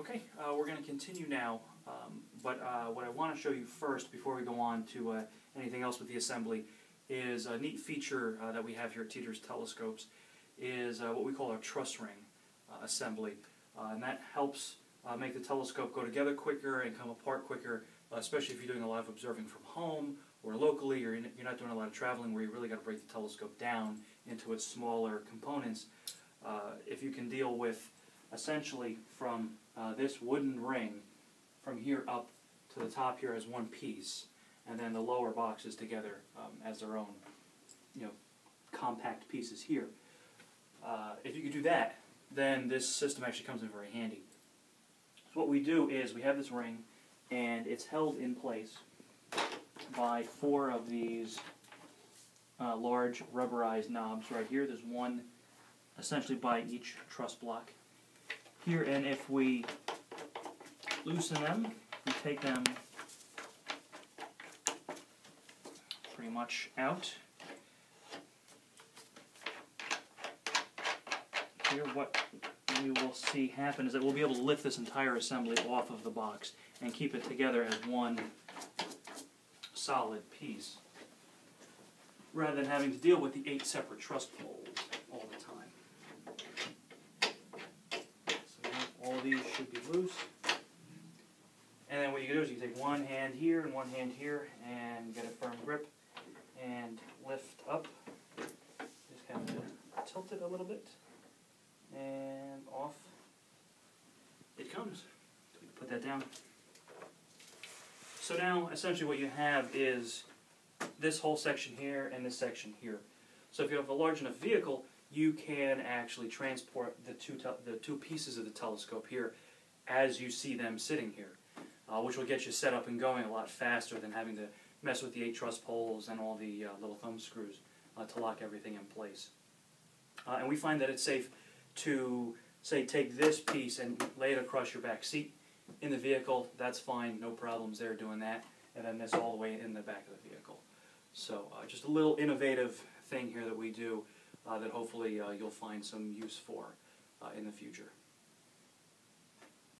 Okay, uh, we're going to continue now, um, but uh, what I want to show you first before we go on to uh, anything else with the assembly is a neat feature uh, that we have here at Teeter's Telescopes is uh, what we call our truss ring uh, assembly, and that helps make the telescope go together quicker and come apart quicker, especially if you're doing a lot of observing from home or locally, or you're not doing a lot of traveling where you really got to break the telescope down into its smaller components. If you can deal with essentially from uh, this wooden ring from here up to the top here as one piece, and then the lower boxes together um, as their own, you know, compact pieces here. Uh, if you could do that, then this system actually comes in very handy. So what we do is we have this ring, and it's held in place by four of these uh, large rubberized knobs right here. There's one essentially by each truss block here, and if we loosen them, we take them pretty much out. Here, what we will see happen is that we'll be able to lift this entire assembly off of the box and keep it together as one solid piece rather than having to deal with the eight separate truss poles all the time. All these should be loose. And then what you can do is you take one hand here and one hand here and get a firm grip and lift up. Just kind of tilt it a little bit and off it comes. So put that down. So now essentially what you have is this whole section here and this section here. So if you have a large enough vehicle, you can actually transport the two, the two pieces of the telescope here as you see them sitting here, uh, which will get you set up and going a lot faster than having to mess with the eight truss poles and all the uh, little thumb screws uh, to lock everything in place. Uh, and we find that it's safe to, say, take this piece and lay it across your back seat in the vehicle. That's fine, no problems there doing that. And then this all the way in the back of the vehicle. So uh, just a little innovative thing here that we do that hopefully uh, you'll find some use for uh, in the future.